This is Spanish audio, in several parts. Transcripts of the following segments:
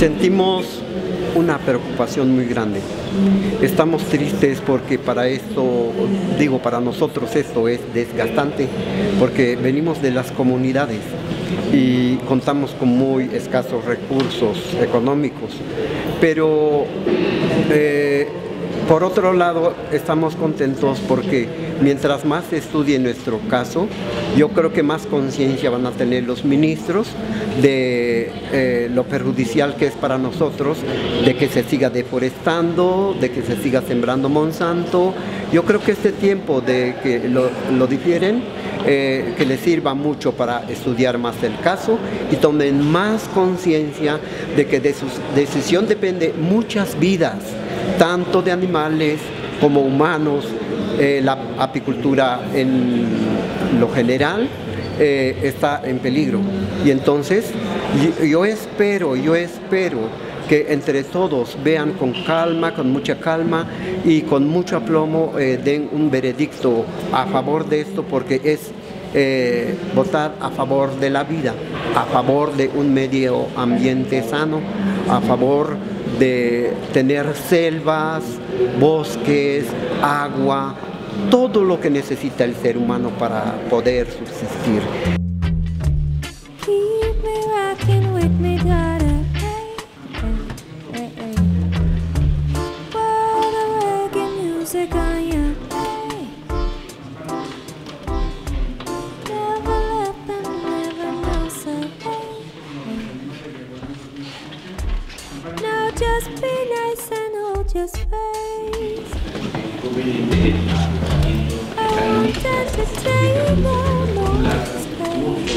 sentimos una preocupación muy grande. Estamos tristes porque para esto, digo, para nosotros esto es desgastante, porque venimos de las comunidades y contamos con muy escasos recursos económicos, pero eh, por otro lado, estamos contentos porque mientras más se estudie nuestro caso, yo creo que más conciencia van a tener los ministros de eh, lo perjudicial que es para nosotros, de que se siga deforestando, de que se siga sembrando Monsanto. Yo creo que este tiempo de que lo, difieren, eh, que les sirva mucho para estudiar más el caso y tomen más conciencia de que de su decisión depende muchas vidas tanto de animales como humanos, eh, la apicultura en lo general eh, está en peligro. Y entonces yo, espero, yo espero que entre todos vean con calma, con mucha calma y con mucho aplomo eh, den un veredicto a favor de esto porque es votar a favor de la vida, a favor de un medio ambiente sano, a favor de tener selvas, bosques, agua, todo lo que necesita el ser humano para poder subsistir. just be nice and hold your space. I wanted to tell you more, more space.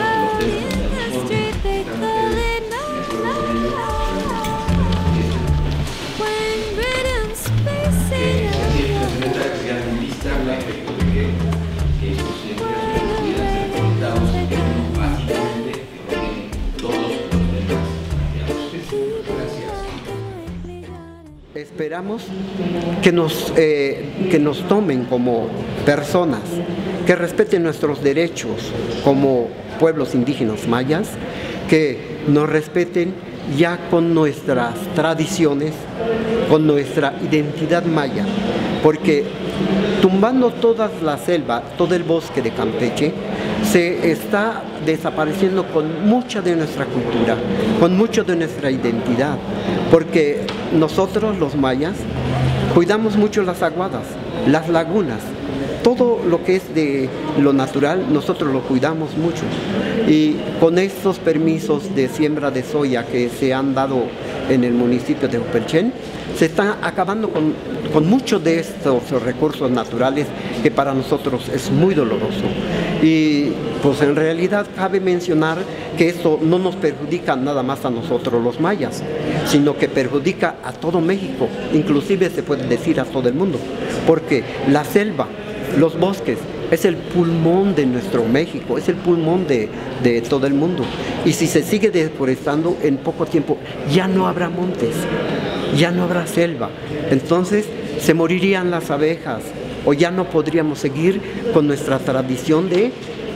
Out in the street they call it night. When rhythm space in a Esperamos que nos, eh, que nos tomen como personas, que respeten nuestros derechos como pueblos indígenas mayas, que nos respeten ya con nuestras tradiciones, con nuestra identidad maya, porque tumbando toda la selva, todo el bosque de Campeche, se está desapareciendo con mucha de nuestra cultura, con mucho de nuestra identidad, porque nosotros los mayas cuidamos mucho las aguadas, las lagunas, todo lo que es de lo natural, nosotros lo cuidamos mucho. Y con estos permisos de siembra de soya que se han dado en el municipio de Upelchen, se está acabando con, muchos de estos recursos naturales que para nosotros es muy doloroso. Y pues en realidad cabe mencionar que esto no nos perjudica nada más a nosotros los mayas, sino que perjudica a todo México, inclusive se puede decir a todo el mundo, porque la selva, los bosques, es el pulmón de nuestro México, es el pulmón de, de, todo el mundo. Y si se sigue deforestando en poco tiempo, ya no habrá montes, ya no habrá selva. Entonces se morirían las abejas o ya no podríamos seguir con nuestra tradición de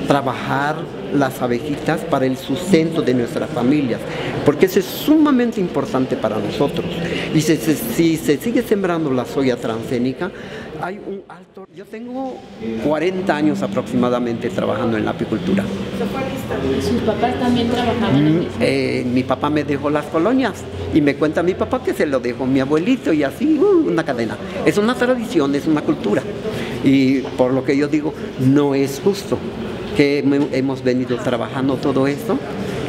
trabajar las abejitas para el sustento de nuestras familias, porque eso es sumamente importante para nosotros. Y si, si se sigue sembrando la soya transgénica, hay un alto... Yo tengo 40 años aproximadamente trabajando en la apicultura. ¿Sus papás también trabajaban? Mm, eh, mi papá me dejó las colonias y me cuenta mi papá que se lo dejó mi abuelito y así, uh, una cadena. Es una tradición, es una cultura. Y por lo que yo digo, no es justo que hemos venido trabajando todo esto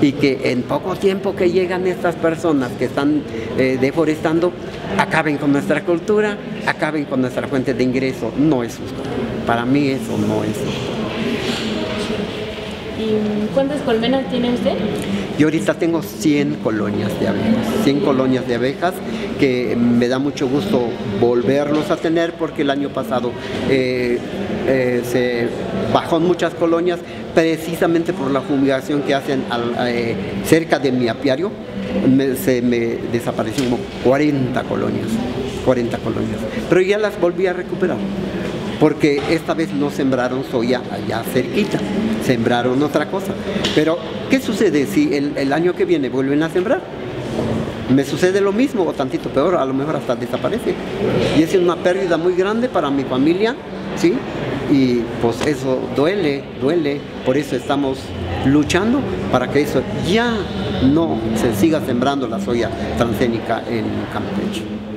y que en poco tiempo que llegan estas personas que están eh, deforestando, acaben con nuestra cultura, acaben con nuestra fuente de ingreso. No es justo. Para mí eso no es justo. ¿Y cuántas colmenas tiene usted? Yo ahorita tengo 100 colonias de abejas, 100 colonias de abejas que me da mucho gusto volverlos a tener porque el año pasado eh, eh, se bajó muchas colonias precisamente por la fumigación que hacen eh, cerca de mi apiario. se me desaparecieron como 40 colonias, 40 colonias, pero ya las volví a recuperar. porque esta vez no sembraron soya allá cerquita, sembraron otra cosa. Pero, ¿qué sucede si el, el año que viene vuelven a sembrar? me sucede lo mismo o tantito peor, a lo mejor hasta desaparece. Y es una pérdida muy grande para mi familia, ¿sí? Y pues eso duele, duele, por eso estamos luchando para que eso ya no se siga sembrando la soya transgénica en Campeche.